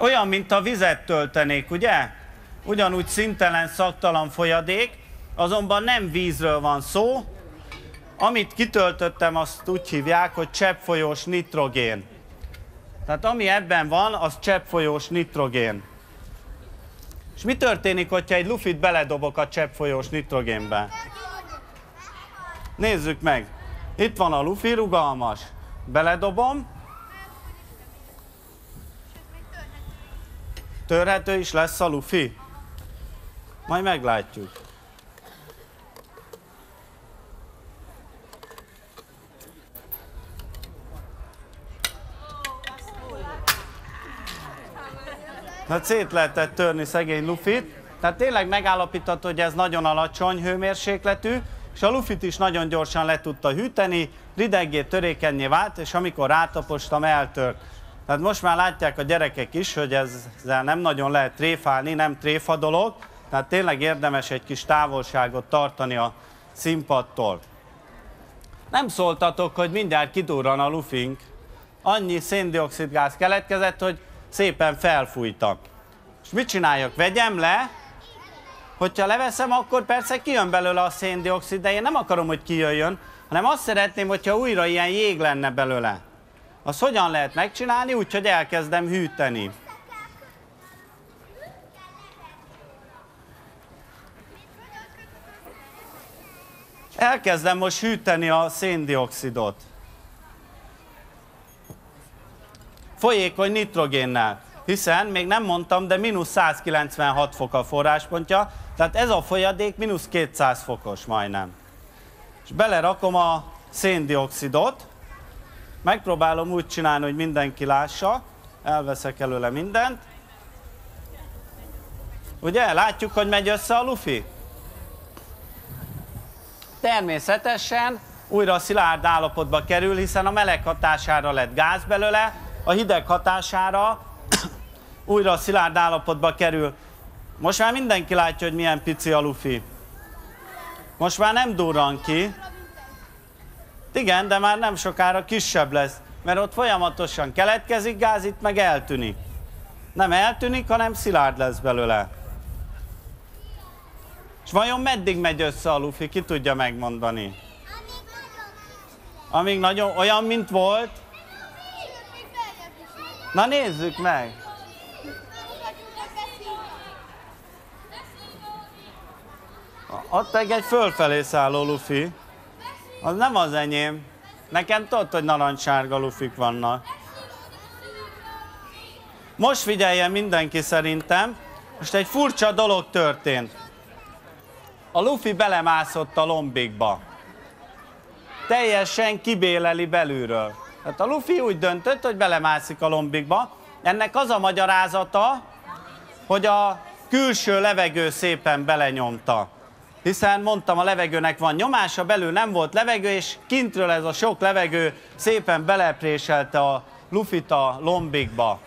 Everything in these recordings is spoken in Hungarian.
olyan, mint a vizet töltenék, ugye? Ugyanúgy szintelen, szaktalan folyadék, azonban nem vízről van szó. Amit kitöltöttem, azt úgy hívják, hogy cseppfolyós nitrogén. Tehát ami ebben van, az cseppfolyós nitrogén. És mi történik, hogyha egy lufit beledobok a cseppfolyós nitrogénbe? Nézzük meg. Itt van a lufi, rugalmas. Beledobom. Törhető is lesz a lufi? Majd meglátjuk. Hát szét lehetett törni szegény lufit. Tehát tényleg megállapítható, hogy ez nagyon alacsony hőmérsékletű, és a lufit is nagyon gyorsan le tudta hűteni, rideggé, törékenyé vált, és amikor rátapostam, eltört. Tehát most már látják a gyerekek is, hogy ezzel nem nagyon lehet tréfálni, nem tréfa dolog, tehát tényleg érdemes egy kis távolságot tartani a színpadtól. Nem szóltatok, hogy mindjárt kidurran a lufink. Annyi széndiokszid gáz keletkezett, hogy szépen felfújtak. És mit csináljak? Vegyem le, hogyha leveszem, akkor persze kijön belőle a széndiokszid, de én nem akarom, hogy kijöjjön, hanem azt szeretném, hogyha újra ilyen jég lenne belőle. Az hogyan lehet megcsinálni? Úgyhogy elkezdem hűteni. Elkezdem most hűteni a széndiokszidot. Folyékony nitrogénnel, hiszen még nem mondtam, de mínusz 196 fok a forráspontja, tehát ez a folyadék mínusz 200 fokos majdnem. És belerakom a széndiokszidot, megpróbálom úgy csinálni, hogy mindenki lássa, elveszek előle mindent. Ugye, látjuk, hogy megy össze a lufi? Természetesen újra szilárd állapotba kerül, hiszen a meleg hatására lett gáz belőle, a hideg hatására újra szilárd állapotba kerül. Most már mindenki látja, hogy milyen pici a lufi. Most már nem durran ki. Igen, de már nem sokára kisebb lesz, mert ott folyamatosan keletkezik gáz, itt meg eltűnik. Nem eltűnik, hanem szilárd lesz belőle. És vajon meddig megy össze a lufi? Ki tudja megmondani? Amíg nagyon olyan, mint volt? Na nézzük meg! Ott meg egy fölfelé szálló lufi. Az nem az enyém. Nekem tudod, hogy narancssárga lufik vannak. Most figyeljen mindenki szerintem. Most egy furcsa dolog történt. A lufi belemászott a lombikba. Teljesen kibéleli belülről. Tehát a lufi úgy döntött, hogy belemászik a lombikba. Ennek az a magyarázata, hogy a külső levegő szépen belenyomta hiszen mondtam, a levegőnek van nyomása, belül nem volt levegő, és kintről ez a sok levegő szépen belepréselte a lufit a lombikba.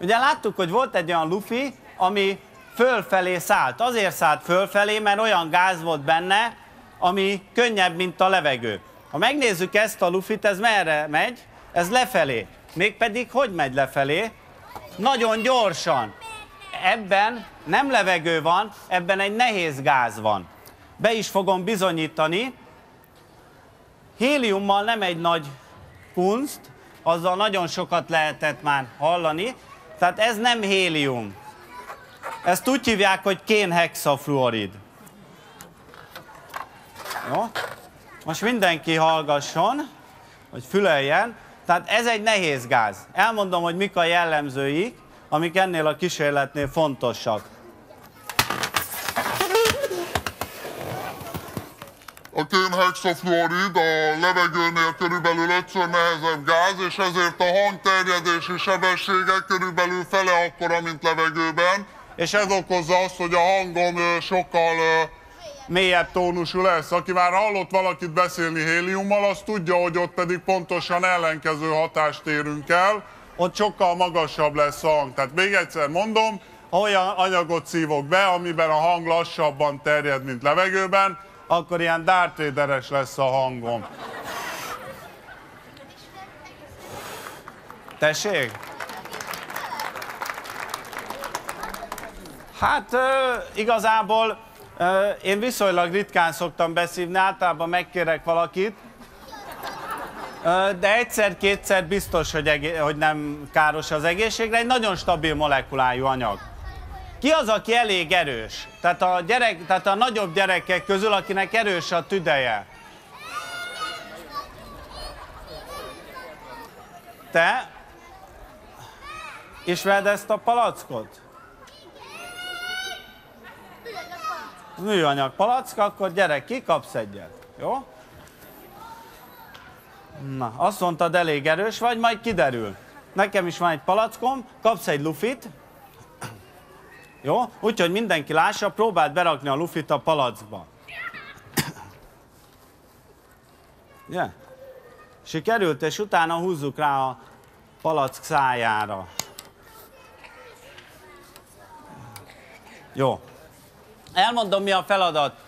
Ugye láttuk, hogy volt egy olyan lufi, ami fölfelé szállt. Azért szállt fölfelé, mert olyan gáz volt benne, ami könnyebb, mint a levegő. Ha megnézzük ezt a lufit, ez merre megy? Ez lefelé. Mégpedig hogy megy lefelé? Nagyon gyorsan ebben nem levegő van, ebben egy nehéz gáz van. Be is fogom bizonyítani. Héliummal nem egy nagy kunst, azzal nagyon sokat lehetett már hallani. Tehát ez nem hélium. Ezt úgy hívják, hogy kénhexafluorid. Jó? Most mindenki hallgasson, hogy füleljen. Tehát ez egy nehéz gáz. Elmondom, hogy mik a jellemzőik amik ennél a kísérletnél fontosak. A kénhexafluorid a levegőnél körülbelül ötször nehezebb gáz, és ezért a hangterjedési sebessége körülbelül fele akkora, mint levegőben. És ez okozza azt, hogy a hangom sokkal mélyebb tónusú lesz. Aki már hallott valakit beszélni héliummal, az tudja, hogy ott pedig pontosan ellenkező hatást érünk el ott sokkal magasabb lesz a hang. Tehát még egyszer mondom, olyan anyagot szívok be, amiben a hang lassabban terjed, mint levegőben, akkor ilyen Darth lesz a hangom. Tessék? Hát igazából én viszonylag ritkán szoktam beszívni, általában megkérek valakit, de egyszer-kétszer biztos, hogy, egé- hogy nem káros az egészségre, egy nagyon stabil molekulájú anyag. Ki az, aki elég erős? Tehát a, gyerek, tehát a nagyobb gyerekek közül, akinek erős a tüdeje. Te ismered ezt a palackot? Műanyag palack, akkor gyere ki, kapsz egyet. Jó? Na, azt mondtad, elég erős vagy, majd kiderül. Nekem is van egy palackom, kapsz egy lufit, jó? Úgyhogy mindenki lássa, próbáld berakni a lufit a palackba. Ugye? Yeah. Sikerült, és utána húzzuk rá a palack szájára. Jó. Elmondom, mi a feladat.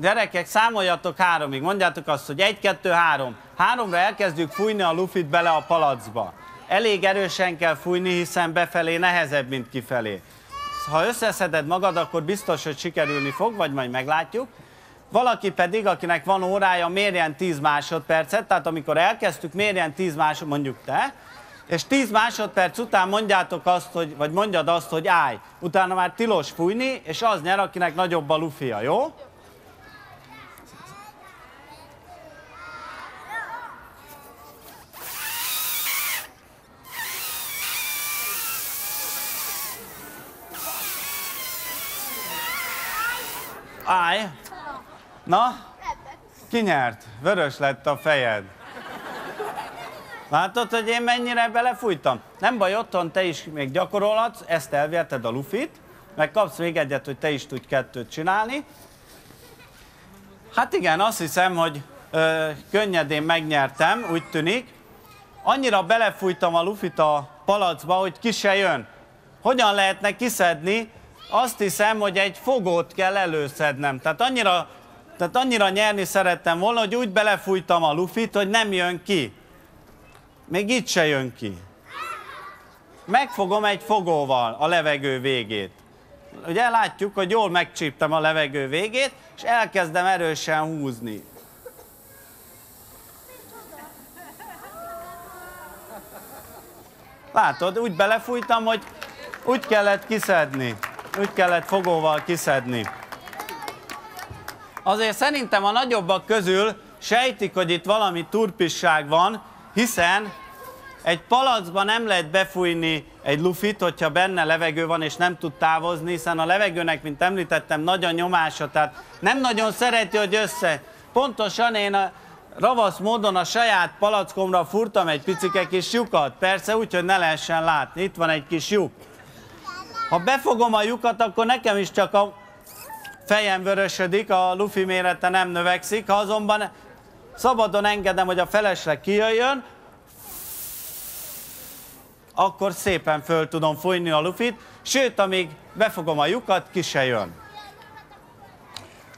Gyerekek, számoljatok háromig. Mondjátok azt, hogy egy, kettő, három. Háromra elkezdjük fújni a lufit bele a palacba. Elég erősen kell fújni, hiszen befelé nehezebb, mint kifelé. Ha összeszeded magad, akkor biztos, hogy sikerülni fog, vagy majd meglátjuk. Valaki pedig, akinek van órája, mérjen 10 másodpercet, tehát amikor elkezdtük, mérjen 10 másodpercet, mondjuk te, és 10 másodperc után mondjátok azt, hogy, vagy mondjad azt, hogy állj. Utána már tilos fújni, és az nyer, akinek nagyobb a lufia, jó? Állj! Na? Ki nyert? Vörös lett a fejed. Látod, hogy én mennyire belefújtam? Nem baj, otthon te is még gyakorolhatsz, ezt elvérted a lufit, meg kapsz még egyet, hogy te is tudj kettőt csinálni. Hát igen, azt hiszem, hogy ö, könnyedén megnyertem, úgy tűnik. Annyira belefújtam a lufit a palacba, hogy ki se jön. Hogyan lehetne kiszedni? Azt hiszem, hogy egy fogót kell előszednem. Tehát annyira, tehát annyira nyerni szerettem volna, hogy úgy belefújtam a lufit, hogy nem jön ki. Még itt se jön ki. Megfogom egy fogóval a levegő végét. Ugye látjuk, hogy jól megcsíptem a levegő végét, és elkezdem erősen húzni. Látod, úgy belefújtam, hogy úgy kellett kiszedni. Úgy kellett fogóval kiszedni. Azért szerintem a nagyobbak közül sejtik, hogy itt valami turpisság van, hiszen egy palacba nem lehet befújni egy lufit, hogyha benne levegő van és nem tud távozni, hiszen a levegőnek, mint említettem, nagy a nyomása, tehát nem nagyon szereti, hogy össze. Pontosan én a ravasz módon a saját palackomra furtam egy picike kis lyukat, persze úgy, hogy ne lehessen látni. Itt van egy kis lyuk. Ha befogom a lyukat, akkor nekem is csak a fejem vörösödik, a lufi mérete nem növekszik. Ha azonban szabadon engedem, hogy a felesleg kijöjjön, akkor szépen föl tudom fújni a lufit, sőt, amíg befogom a lyukat, ki se jön.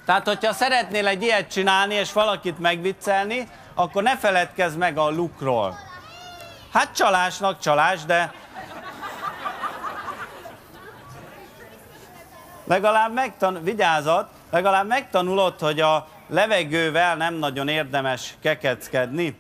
Tehát, hogyha szeretnél egy ilyet csinálni, és valakit megviccelni, akkor ne feledkezz meg a lukról. Hát csalásnak csalás, de legalább megtan... vigyázat, legalább megtanulod, hogy a levegővel nem nagyon érdemes kekeckedni.